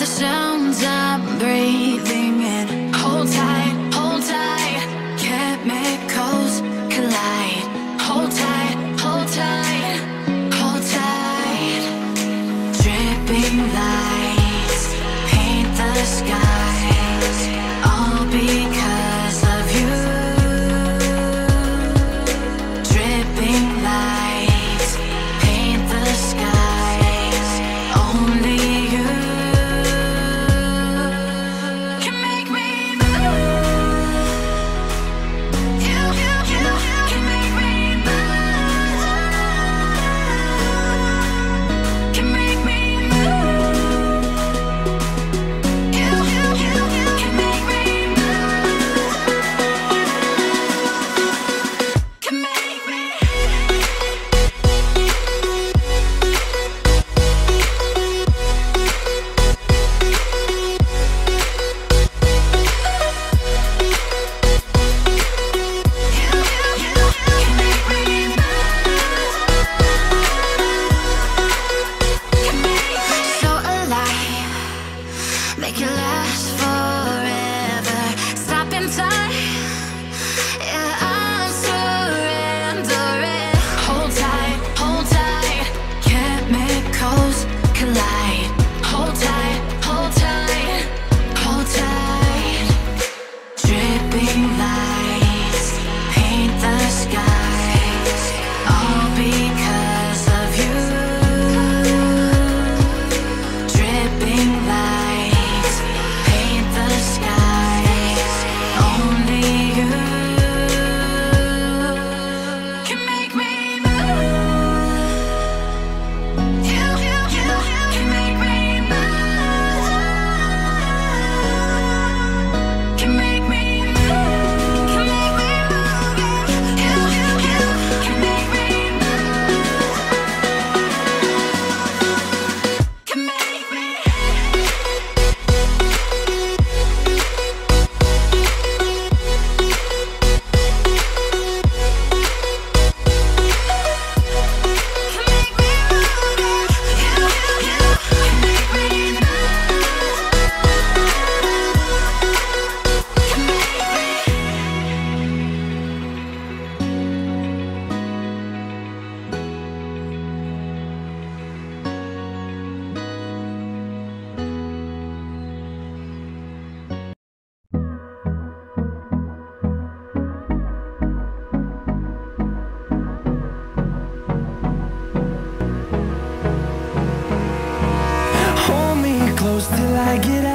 the sounds I breathe. Make it last I get